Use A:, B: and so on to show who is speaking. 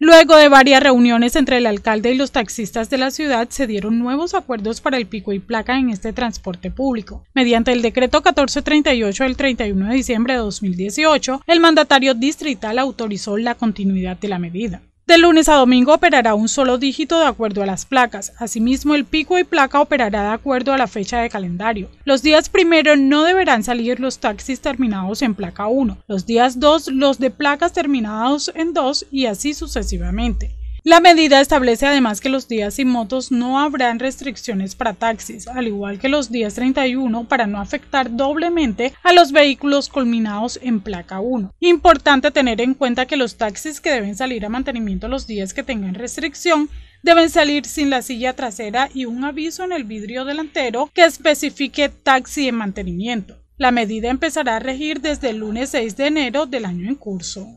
A: Luego de varias reuniones entre el alcalde y los taxistas de la ciudad, se dieron nuevos acuerdos para el pico y placa en este transporte público. Mediante el decreto 1438 del 31 de diciembre de 2018, el mandatario distrital autorizó la continuidad de la medida. De lunes a domingo operará un solo dígito de acuerdo a las placas. Asimismo, el pico y placa operará de acuerdo a la fecha de calendario. Los días primero no deberán salir los taxis terminados en placa 1, los días 2 los de placas terminados en 2 y así sucesivamente. La medida establece además que los días sin motos no habrán restricciones para taxis, al igual que los días 31 para no afectar doblemente a los vehículos culminados en placa 1. Importante tener en cuenta que los taxis que deben salir a mantenimiento los días que tengan restricción deben salir sin la silla trasera y un aviso en el vidrio delantero que especifique taxi en mantenimiento. La medida empezará a regir desde el lunes 6 de enero del año en curso.